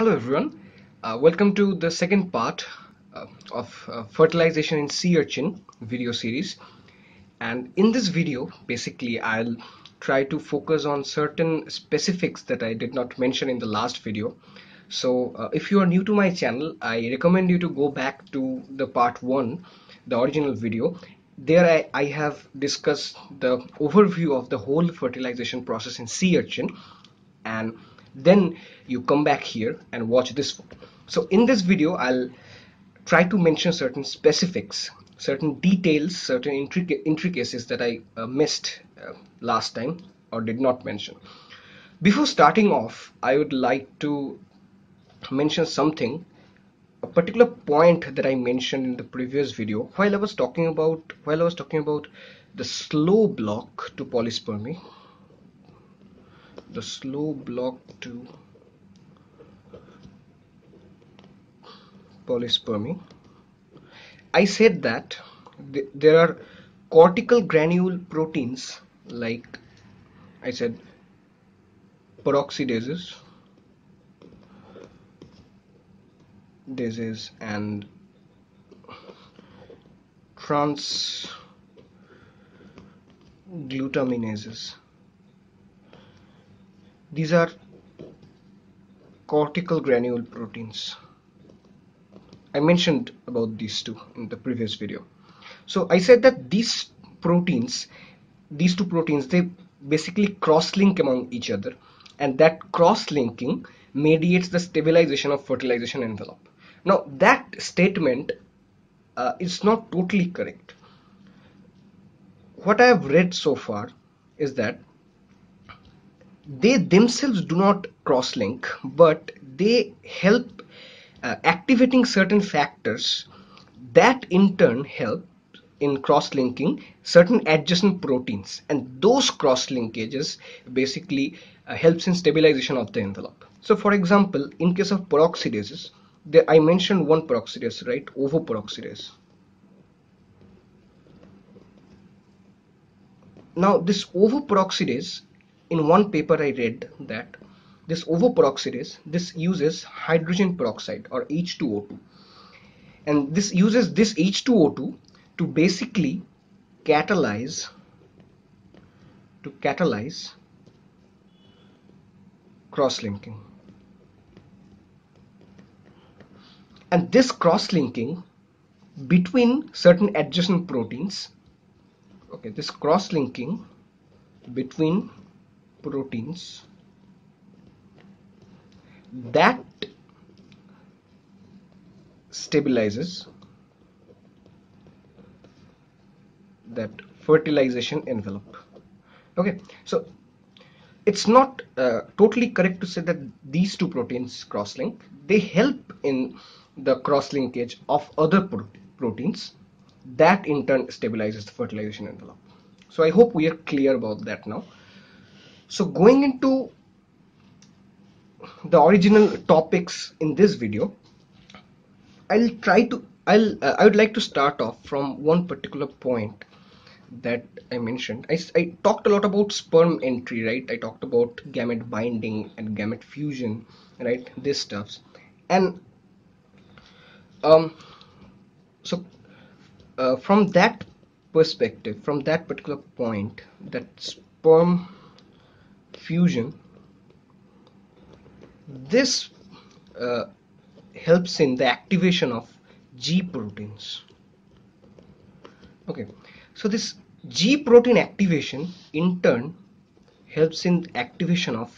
Hello everyone, uh, welcome to the second part uh, of uh, fertilization in sea urchin video series. And in this video basically I'll try to focus on certain specifics that I did not mention in the last video. So uh, if you are new to my channel I recommend you to go back to the part 1 the original video. There I, I have discussed the overview of the whole fertilization process in sea urchin. And then you come back here and watch this. One so in this video I'll try to mention certain specifics certain details certain intric intricacies that I uh, missed uh, last time or did not mention. Before starting off I would like to mention something a particular point that I mentioned in the previous video while I was talking about while I was talking about the slow block to polyspermy the slow block to polyspermy. I said that th there are cortical granule proteins like I said peroxidases disease and transglutaminases these are cortical granule proteins. I mentioned about these two in the previous video. So I said that these proteins these two proteins they basically cross-link among each other and that cross-linking mediates the stabilization of fertilization envelope. Now that statement uh, is not totally correct. What I have read so far is that they themselves do not cross-link but they help uh, activating certain factors that in turn help in cross-linking certain adjacent proteins. And those cross-linkages basically uh, helps in stabilization of the envelope. So for example in case of peroxidases there, I mentioned one peroxidase right? Ovoperoxidase. Now this ovoperoxidase in one paper I read that this ovoperoxidase this uses hydrogen peroxide or H2O2 and this uses this H2O2 to basically catalyze to catalyze cross-linking. And this cross-linking between certain adjacent proteins okay this cross-linking between proteins that stabilizes that fertilization envelope. Okay so it's not uh, totally correct to say that these two proteins cross-link. They help in the cross-linkage of other pro proteins that in turn stabilizes the fertilization envelope. So I hope we are clear about that now so going into the original topics in this video I'll try to I'll uh, I would like to start off from one particular point that I mentioned. I, I talked a lot about sperm entry right? I talked about gamete binding and gamete fusion right? This stuffs. And um so uh, from that perspective from that particular point that sperm fusion this uh, helps in the activation of G proteins. Okay so this G protein activation in turn helps in activation of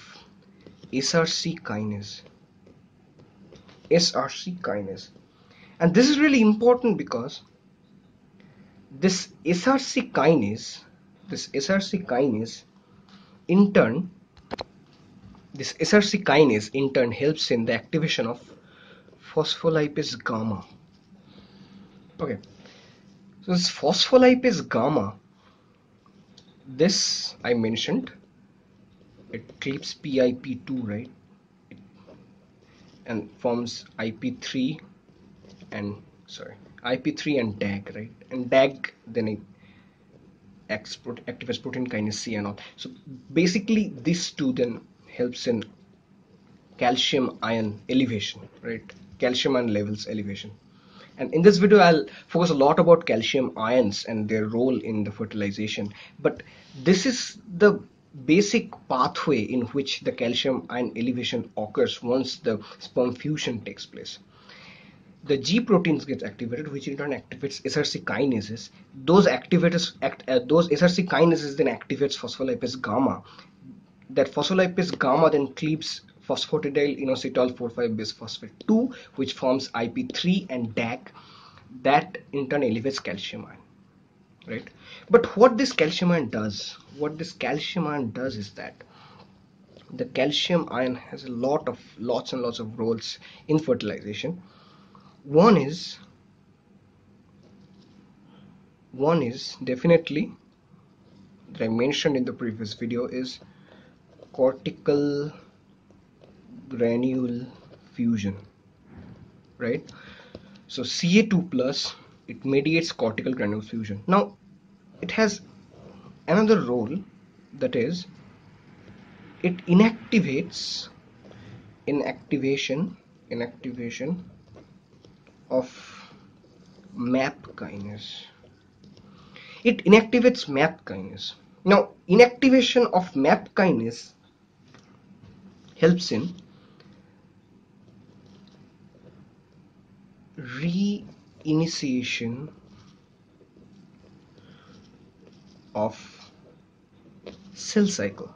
SRC kinase. SRC kinase. And this is really important because this SRC kinase this SRC kinase in turn this SRC kinase in turn helps in the activation of phospholipase gamma. Okay. So this phospholipase gamma this I mentioned it cleaves PIP2 right? And forms IP3 and sorry IP3 and DAG right? And DAG then it export activates protein kinase C and all. So basically these two then helps in calcium ion elevation, right? Calcium ion levels elevation. And in this video, I'll focus a lot about calcium ions and their role in the fertilization. But this is the basic pathway in which the calcium ion elevation occurs once the sperm fusion takes place the G proteins gets activated, which in turn activates SRC kinases. Those activators act, uh, those SRC kinases then activates phospholipase gamma. That phospholipase gamma then cleaves phosphatidyl inositol 4,5 bisphosphate 2, which forms IP3 and DAG. That in turn elevates calcium ion, right? But what this calcium ion does, what this calcium ion does is that the calcium ion has a lot of lots and lots of roles in fertilization one is one is definitely that I mentioned in the previous video is cortical granule fusion right so Ca2 plus it mediates cortical granule fusion now it has another role that is it inactivates inactivation inactivation of MAP kinase. It inactivates MAP kinase. Now, inactivation of MAP kinase helps in reinitiation of cell cycle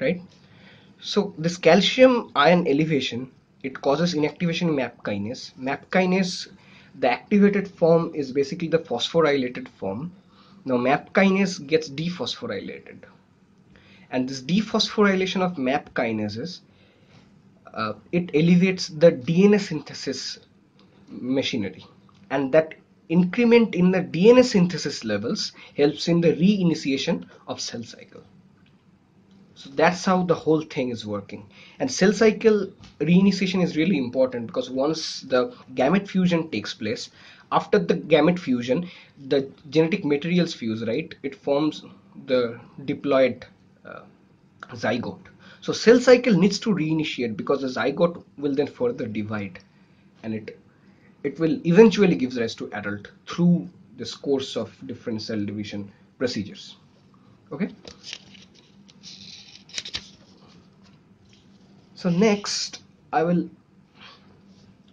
right so this calcium ion elevation it causes inactivation MAP kinase. MAP kinase, the activated form is basically the phosphorylated form. Now MAP kinase gets dephosphorylated. And this dephosphorylation of MAP kinases, uh, it elevates the DNA synthesis machinery. And that increment in the DNA synthesis levels helps in the reinitiation of cell cycle. So that's how the whole thing is working. And cell cycle reinitiation is really important because once the gamete fusion takes place, after the gamete fusion, the genetic materials fuse, right? It forms the diploid uh, zygote. So cell cycle needs to reinitiate because the zygote will then further divide and it it will eventually give rise to adult through this course of different cell division procedures. Okay. so next I will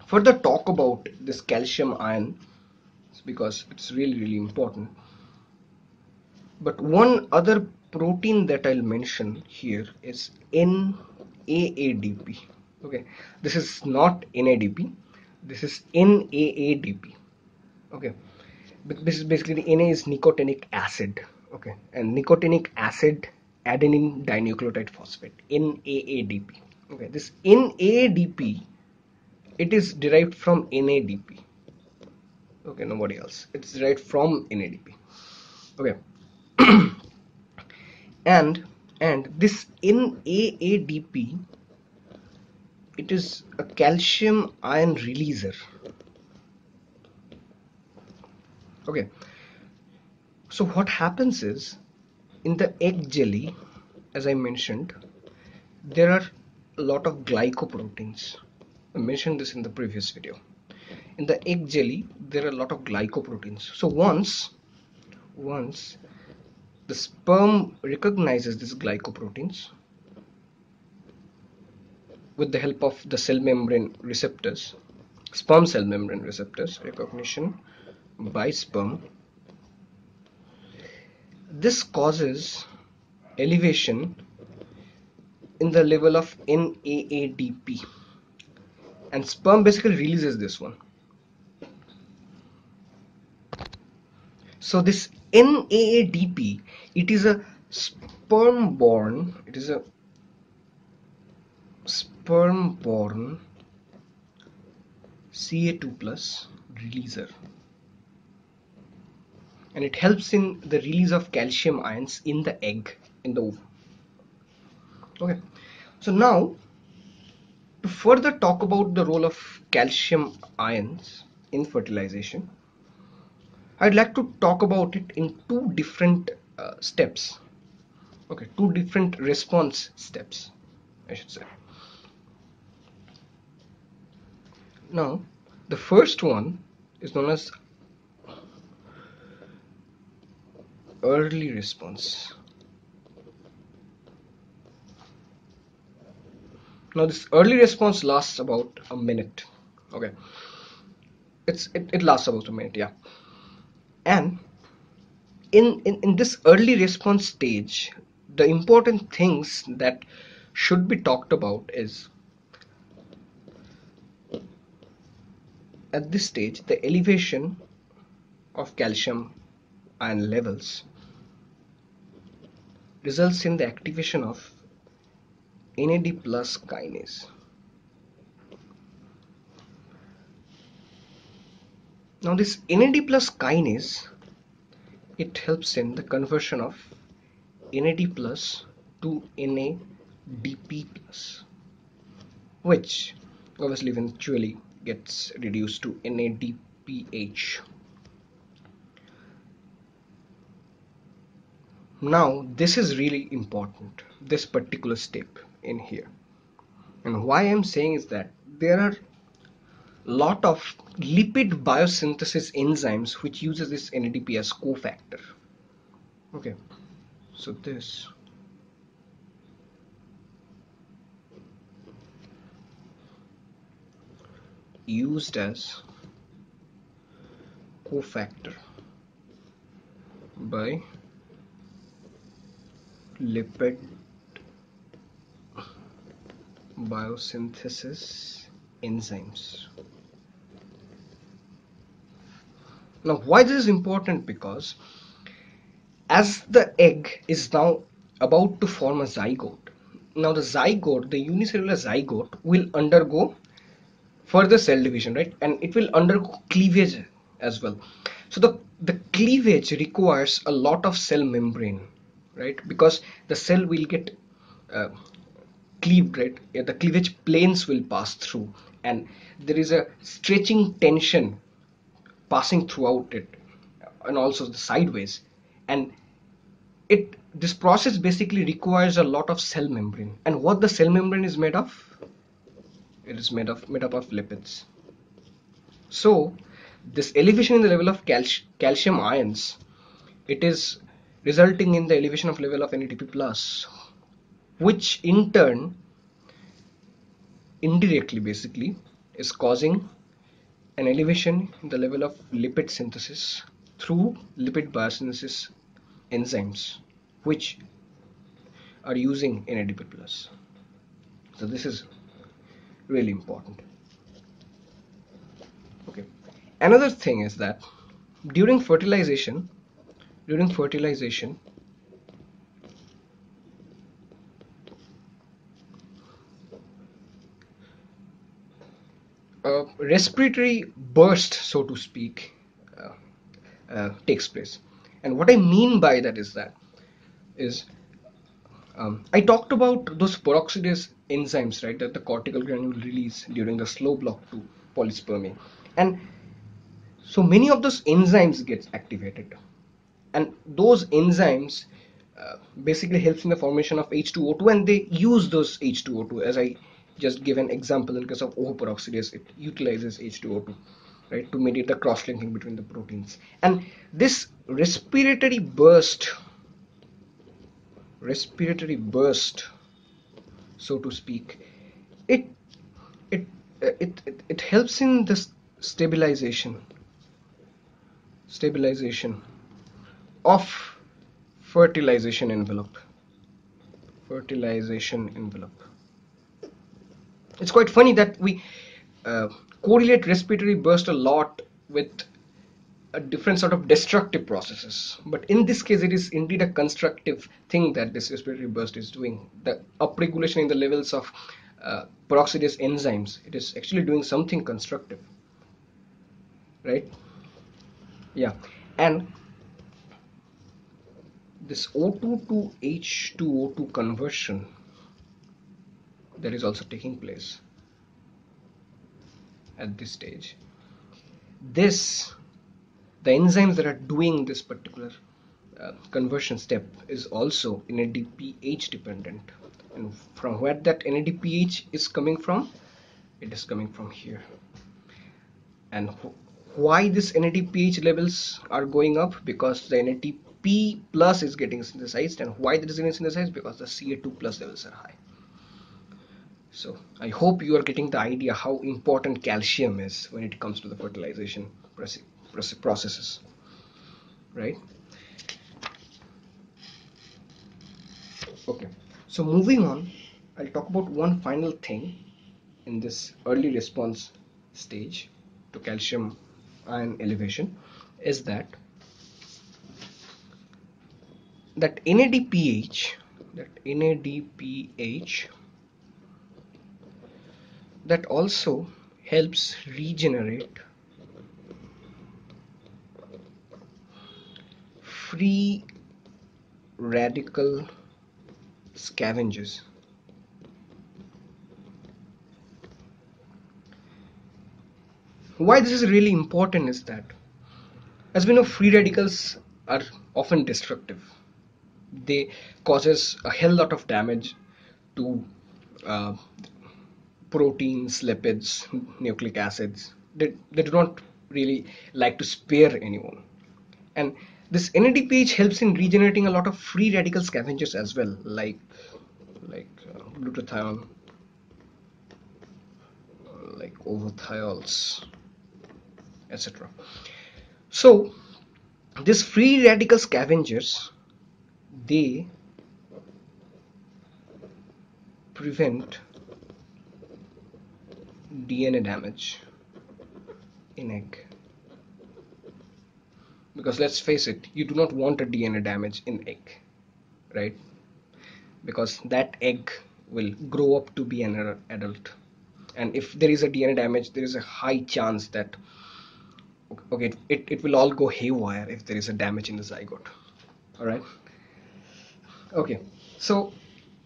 further talk about this calcium ion because it's really really important but one other protein that I'll mention here is NAADP okay. This is not NADP this is NAADP okay. This is basically the Na is nicotinic acid. Okay. And nicotinic acid adenine dinucleotide phosphate. NAADP okay. This NADP it is derived from NADP okay. Nobody else. It's derived from NADP okay and and this NAADP it is a calcium ion releaser okay so what happens is in the egg jelly as I mentioned there are a lot of glycoproteins. I mentioned this in the previous video. In the egg jelly, there are a lot of glycoproteins. So once, once the sperm recognizes these glycoproteins with the help of the cell membrane receptors, sperm cell membrane receptors, recognition by sperm, this causes elevation in the level of NAADP and sperm basically releases this one. So this NAADP it is a sperm born it is a sperm born Ca2 plus releaser. And it helps in the release of calcium ions in the egg in the ovum okay. So now to further talk about the role of calcium ions in fertilization I'd like to talk about it in two different uh, steps okay two different response steps I should say. Now, the first one is known as early response. Now, this early response lasts about a minute. Okay, it's it, it lasts about a minute, yeah. And in, in in this early response stage, the important things that should be talked about is at this stage the elevation of calcium ion levels results in the activation of NAD plus kinase. Now this NAD plus kinase it helps in the conversion of NAD plus to NADP plus which obviously eventually gets reduced to NADPH. Now this is really important this particular step in here and why I'm saying is that there are lot of lipid biosynthesis enzymes which uses this NADP as cofactor. Okay so this. Used as cofactor by lipid biosynthesis enzymes. Now why this is important? Because as the egg is now about to form a zygote now the zygote the unicellular zygote will undergo further cell division right? And it will undergo cleavage as well. So the the cleavage requires a lot of cell membrane right? Because the cell will get uh, cleaved right? The cleavage planes will pass through and there is a stretching tension passing throughout it and also the sideways. And it this process basically requires a lot of cell membrane. And what the cell membrane is made of? It is made of made up of lipids. So this elevation in the level of calcium ions it is resulting in the elevation of level of NADP plus which in turn indirectly basically is causing an elevation in the level of lipid synthesis through lipid biosynthesis enzymes which are using NADP plus. So this is really important. Okay. Another thing is that during fertilization during fertilization a respiratory burst so to speak uh, uh, takes place and what I mean by that is that is um, I talked about those peroxidase enzymes, right, that the cortical granule release during the slow block to polyspermy. And so many of those enzymes get activated. And those enzymes uh, basically helps in the formation of H2O2 and they use those H2O2 as I just give an example in case of ovoperoxidase it utilizes H2O2 right to mediate the cross-linking between the proteins. And this respiratory burst respiratory burst so to speak it it it it, it helps in the stabilization stabilization of fertilization envelope fertilization envelope it's quite funny that we uh, correlate respiratory burst a lot with a different sort of destructive processes. But in this case it is indeed a constructive thing that this respiratory burst is doing. The upregulation in the levels of uh, peroxidase enzymes it is actually doing something constructive. Right? Yeah. And this O2 to H2O2 conversion that is also taking place at this stage. This the enzymes that are doing this particular uh, conversion step is also NADPH dependent. And from where that NADPH is coming from it is coming from here. And why this NADPH levels are going up? Because the NADP plus is getting synthesized. And why that is getting synthesized? Because the Ca2 plus levels are high so I hope you are getting the idea how important calcium is when it comes to the fertilization processes right? Okay so moving on I'll talk about one final thing in this early response stage to calcium ion elevation is that that NADPH that NADPH that also helps regenerate free radical scavengers. Why this is really important is that as we know free radicals are often destructive. They causes a hell lot of damage to uh, proteins lipids nucleic acids they, they do not really like to spare anyone. And this NADPH helps in regenerating a lot of free radical scavengers as well like like uh, glutathione like ovothiols etc so these free radical scavengers they prevent DNA damage in egg. Because let's face it you do not want a DNA damage in egg right? Because that egg will grow up to be an adult. And if there is a DNA damage there is a high chance that okay it, it will all go haywire if there is a damage in the zygote. All right okay. So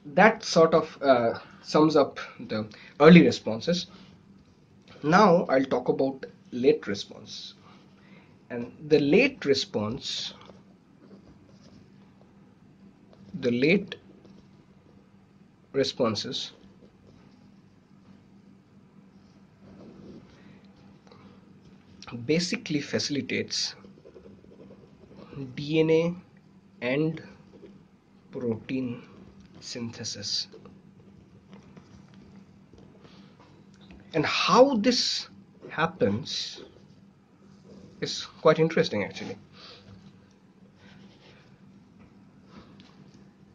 that sort of uh, sums up the early responses now I'll talk about late response. And the late response the late responses basically facilitates DNA and protein synthesis and how this happens is quite interesting actually.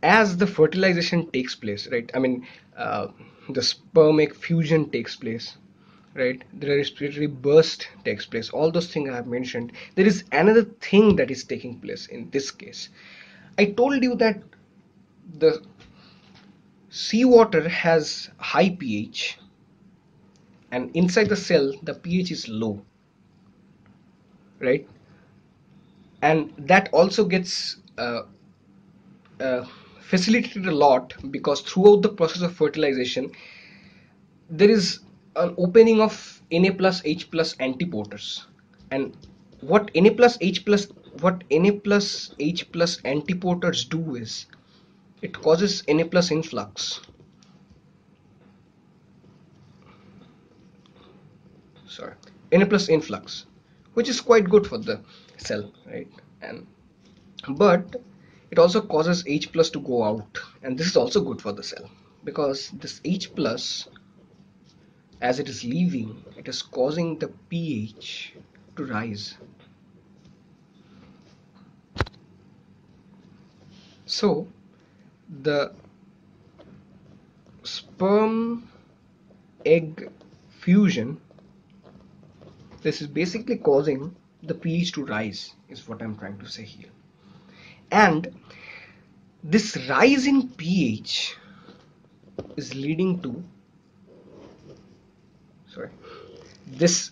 As the fertilization takes place right i mean uh, the spermic fusion takes place right the respiratory burst takes place all those things i have mentioned there is another thing that is taking place in this case. I told you that the seawater has high pH and inside the cell the pH is low right? And that also gets uh, uh, facilitated a lot because throughout the process of fertilization there is an opening of Na plus H plus antiporters. And what Na plus H plus what Na plus H plus antiporters do is it causes Na plus influx sorry Na plus influx which is quite good for the cell right? And but it also causes H plus to go out and this is also good for the cell because this H plus as it is leaving it is causing the pH to rise. So the sperm egg fusion this is basically causing the pH to rise is what I'm trying to say here. And this rise in pH is leading to sorry this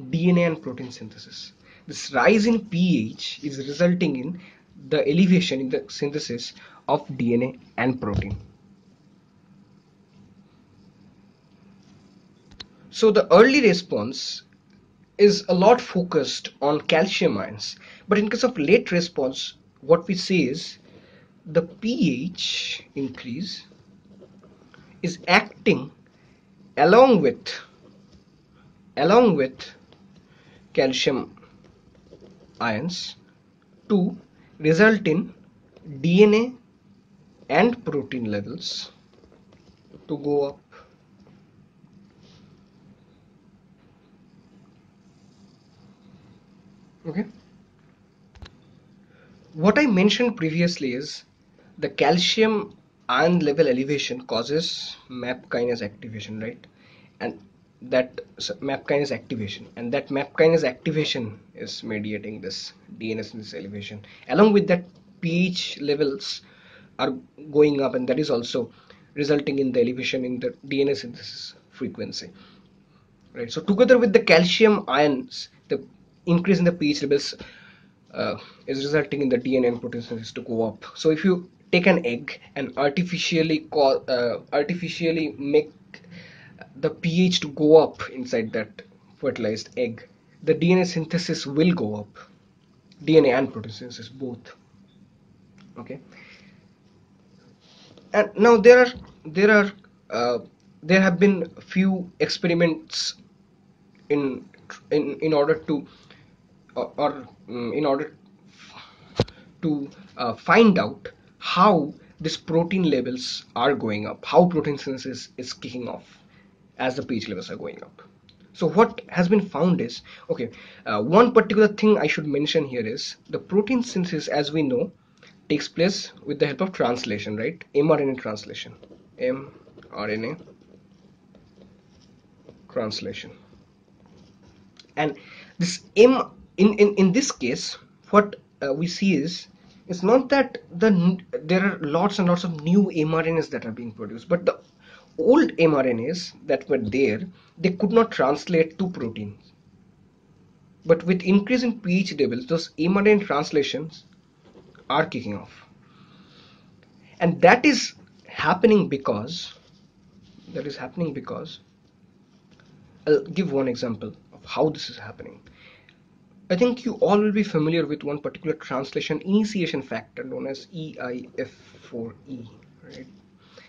DNA and protein synthesis. This rise in pH is resulting in the elevation in the synthesis of DNA and protein so the early response is a lot focused on calcium ions. But in case of late response what we see is the pH increase is acting along with along with calcium ions to result in DNA and protein levels to go up okay. What I mentioned previously is the calcium ion level elevation causes MAP kinase activation right? And that MAP kinase activation. And that MAP kinase activation is mediating this DNA synthesis elevation. Along with that pH levels are going up and that is also resulting in the elevation in the DNA synthesis frequency. Right. So together with the calcium ions the increase in the pH levels uh, is resulting in the DNA and protein synthesis to go up. So if you take an egg and artificially call uh, artificially make the pH to go up inside that fertilized egg the DNA synthesis will go up. DNA and protein synthesis both. Okay? And now there are there are uh, there have been few experiments in in in order to or, or um, in order to uh, find out how this protein levels are going up how protein synthesis is kicking off as the pH levels are going up. So what has been found is okay uh, one particular thing I should mention here is the protein synthesis as we know takes place with the help of translation right? mRNA translation. mRNA translation. And this M in, in, in this case what uh, we see is it's not that the there are lots and lots of new mRNAs that are being produced but the old mRNAs that were there they could not translate to proteins. But with increase in pH levels those mRNA translations are kicking off. And that is happening because that is happening because I'll give one example of how this is happening I think you all will be familiar with one particular translation initiation factor known as EIF4E right?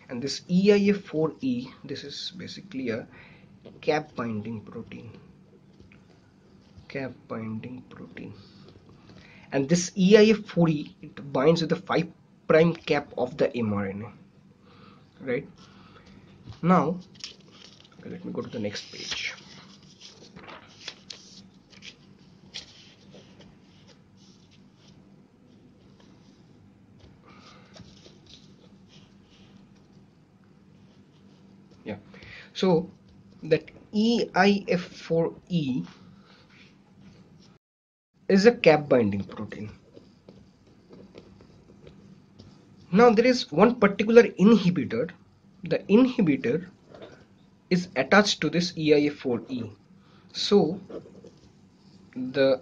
And this EIF4E this is basically a cap binding protein. Cap binding protein. And this EIF4E it binds with the 5 prime cap of the mRNA right? Now okay, let me go to the next page yeah so that EIF4E is a cap binding protein. Now there is one particular inhibitor. The inhibitor is attached to this EIF4E. So the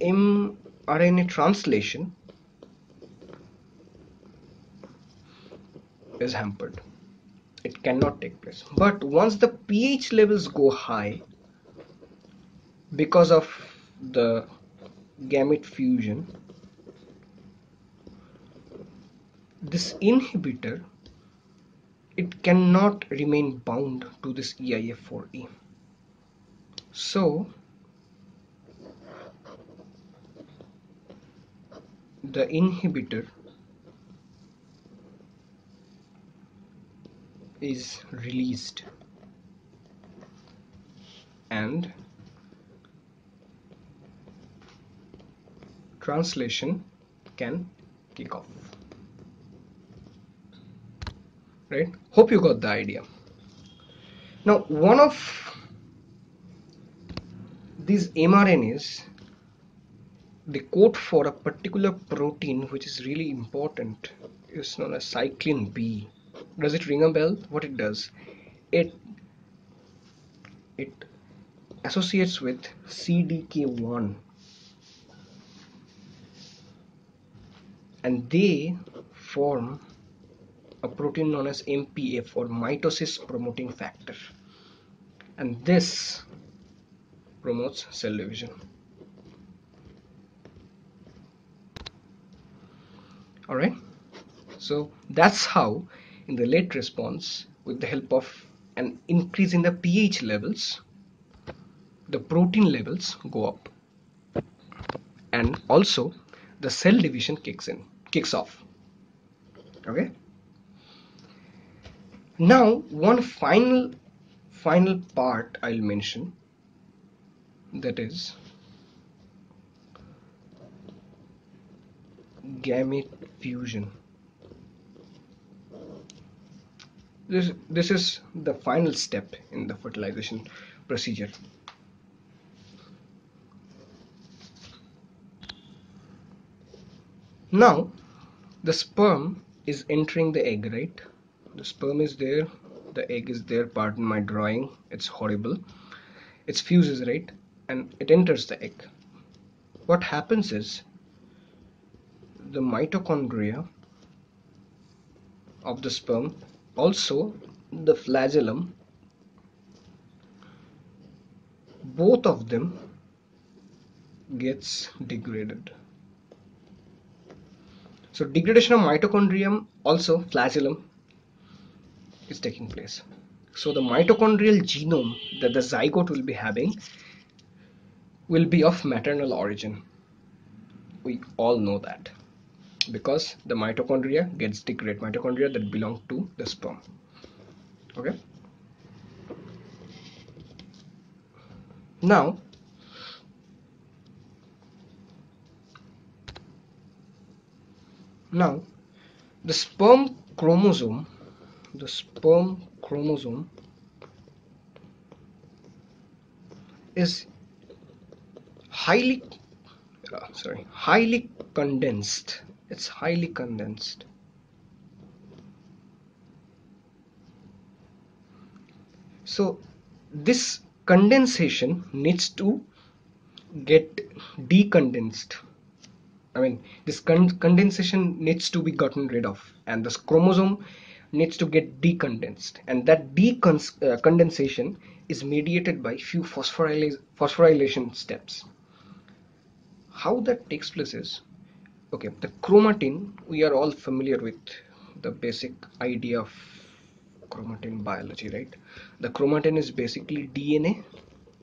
mRNA translation is hampered. It cannot take place. But once the pH levels go high because of the gamete fusion this inhibitor it cannot remain bound to this EIF4E so the inhibitor is released. And translation can kick off. Right? Hope you got the idea. Now one of these mRNAs the code for a particular protein which is really important is known as cyclin B does it ring a bell? What it does it it associates with CDK1 and they form a protein known as MPF or mitosis promoting factor. And this promotes cell division. Alright so that's how in the late response with the help of an increase in the pH levels the protein levels go up and also the cell division kicks in kicks off. Okay? Now one final final part I'll mention that is gamete fusion this this is the final step in the fertilization procedure. Now the sperm is entering the egg right? The sperm is there the egg is there pardon my drawing it's horrible. It fuses right? And it enters the egg. What happens is the mitochondria of the sperm also the flagellum both of them gets degraded so degradation of mitochondrium also flagellum is taking place. So the mitochondrial genome that the zygote will be having will be of maternal origin. We all know that because the mitochondria gets degraded, mitochondria that belong to the sperm. Okay. Now Now, the sperm chromosome, the sperm chromosome is highly, uh, sorry, highly condensed. It's highly condensed. So this condensation needs to get decondensed. I mean this con condensation needs to be gotten rid of and this chromosome needs to get decondensed. And that decondensation uh, is mediated by few phosphorylation steps. How that takes place is okay the chromatin we are all familiar with the basic idea of chromatin biology right the chromatin is basically DNA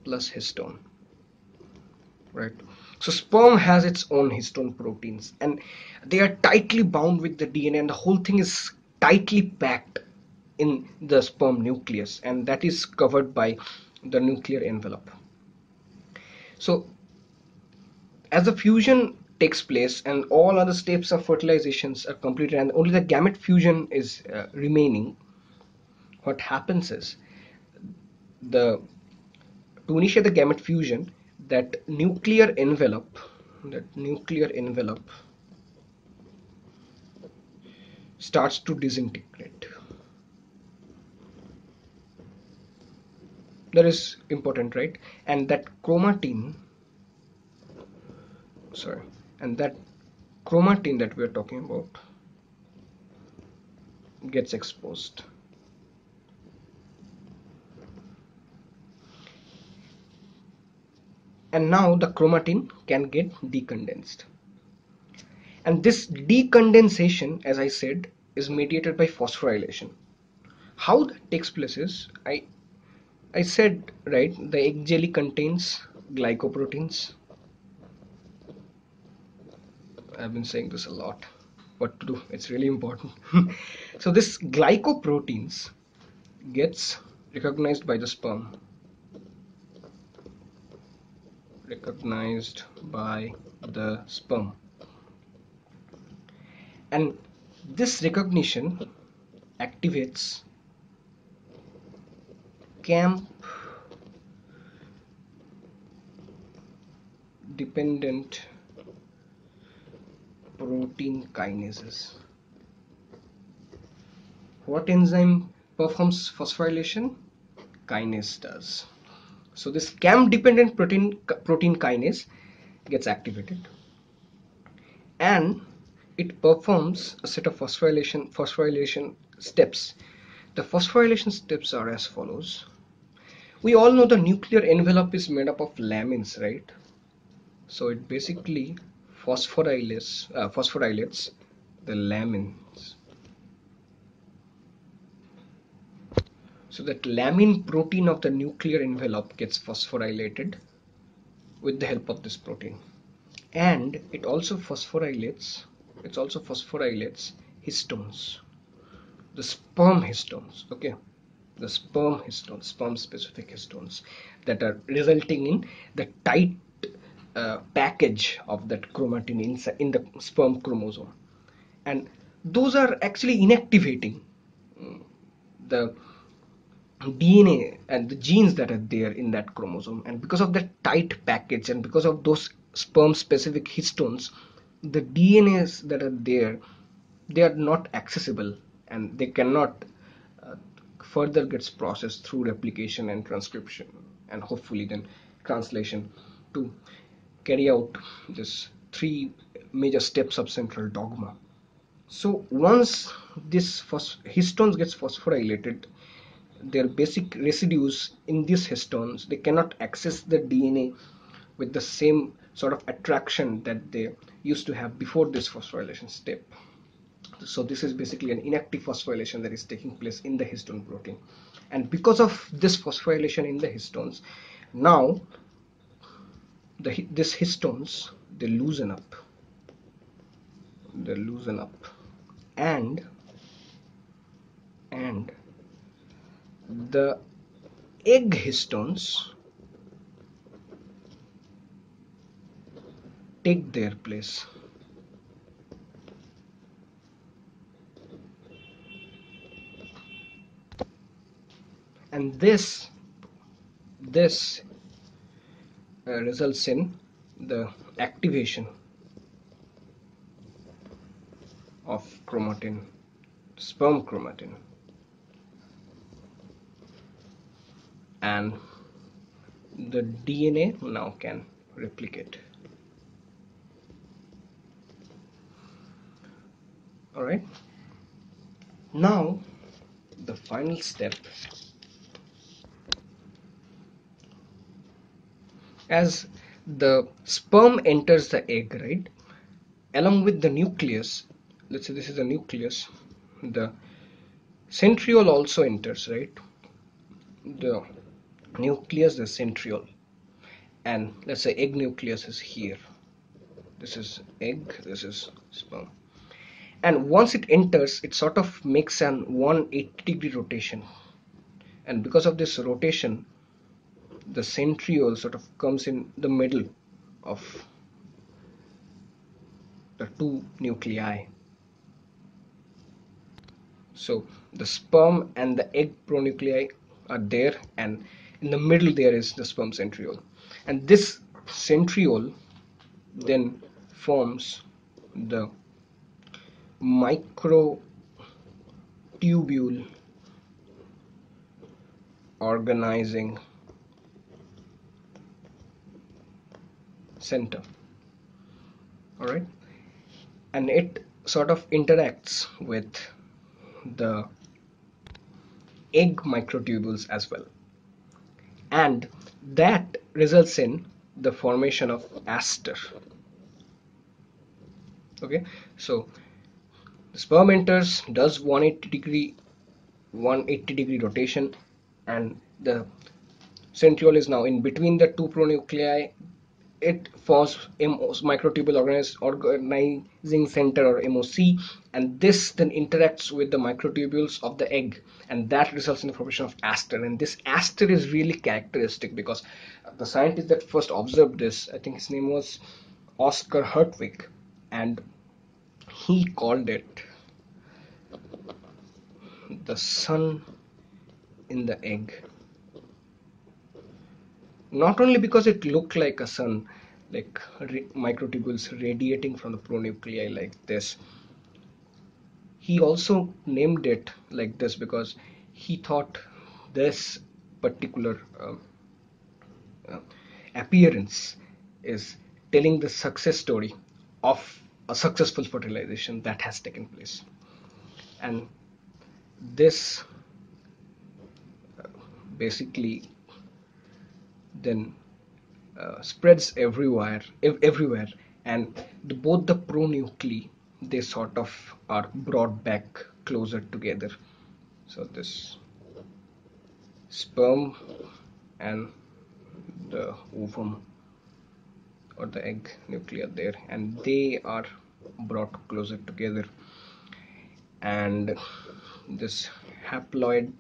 plus histone right so sperm has its own histone proteins and they are tightly bound with the DNA and the whole thing is tightly packed in the sperm nucleus and that is covered by the nuclear envelope. So as the fusion takes place and all other steps of fertilizations are completed and only the gamete fusion is uh, remaining what happens is the to initiate the gamete fusion that nuclear envelope that nuclear envelope starts to disintegrate. That is important right? And that chromatin sorry and that chromatin that we are talking about gets exposed. And now the chromatin can get decondensed. And this decondensation as I said is mediated by phosphorylation. How that takes place is I I said right the egg jelly contains glycoproteins I've been saying this a lot what to do it's really important. So this glycoproteins gets recognized by the sperm. Recognized by the sperm. And this recognition activates cAMP dependent protein kinases what enzyme performs phosphorylation kinase does so this CAM dependent protein, protein kinase gets activated and it performs a set of phosphorylation, phosphorylation steps. The phosphorylation steps are as follows. We all know the nuclear envelope is made up of lamins, right? So it basically phosphorylates, uh, phosphorylates the lamins. So that lamin protein of the nuclear envelope gets phosphorylated with the help of this protein. And it also phosphorylates, it's also phosphorylates histones, the sperm histones, okay the sperm histones, sperm specific histones that are resulting in the tight uh, package of that chromatin inside in the sperm chromosome. And those are actually inactivating mm, the DNA and the genes that are there in that chromosome. And because of that tight package and because of those sperm specific histones the DNAs that are there they are not accessible and they cannot uh, further gets processed through replication and transcription and hopefully then translation to carry out this three major steps of central dogma. So once this histones gets phosphorylated their basic residues in these histones they cannot access the DNA with the same sort of attraction that they used to have before this phosphorylation step. So this is basically an inactive phosphorylation that is taking place in the histone protein. And because of this phosphorylation in the histones now the this histones they loosen up. They loosen up. And and the egg histones take their place. And this this Uh, results in the activation of chromatin sperm chromatin. And the DNA now can replicate. Alright now the final step as the sperm enters the egg right? Along with the nucleus let's say this is the nucleus the centriole also enters right? The nucleus the centriole. And let's say egg nucleus is here. This is egg this is sperm. And once it enters it sort of makes an 180 degree rotation. And because of this rotation the centriole sort of comes in the middle of the two nuclei. So the sperm and the egg pronuclei are there and in the middle there is the sperm centriole. And this centriole then forms the microtubule organizing center. All right? And it sort of interacts with the egg microtubules as well. And that results in the formation of aster. Okay? So the sperm enters does 180 degree 180 degree rotation and the centriole is now in between the two pronuclei it forms microtubule organizing center or MOC and this then interacts with the microtubules of the egg and that results in the formation of aster. And this aster is really characteristic because the scientist that first observed this I think his name was Oscar Hertwig and he called it the sun in the egg not only because it looked like a sun like microtubules radiating from the pronuclei like this he also named it like this because he thought this particular uh, uh, appearance is telling the success story of a successful fertilization that has taken place. And this uh, basically then uh, spreads everywhere ev everywhere. And the, both the pronuclei they sort of are brought back closer together. So this sperm and the ovum or the egg nucleus there and they are brought closer together. And this haploid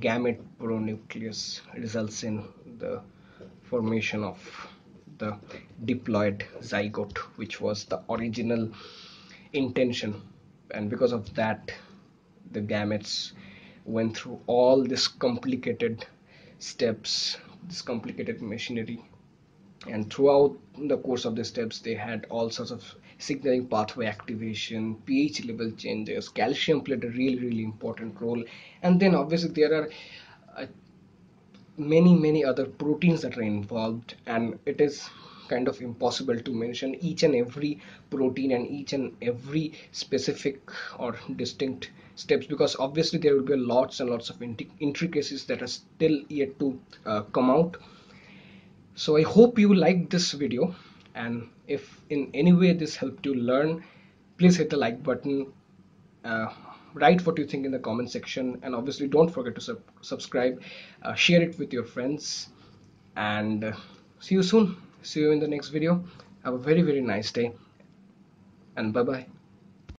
gamete pronucleus results in the formation of the diploid zygote which was the original intention. And because of that the gametes went through all this complicated steps this complicated machinery. And throughout the course of the steps they had all sorts of signaling pathway activation ph level changes calcium played a really really important role. And then obviously there are uh, many many other proteins that are involved and it is kind of impossible to mention each and every protein and each and every specific or distinct steps because obviously there will be lots and lots of intricacies that are still yet to uh, come out. So i hope you liked this video and if in any way this helped you learn please hit the like button uh, write what you think in the comment section and obviously don't forget to sub subscribe uh, share it with your friends. And uh, see you soon. See you in the next video. Have a very very nice day. And bye bye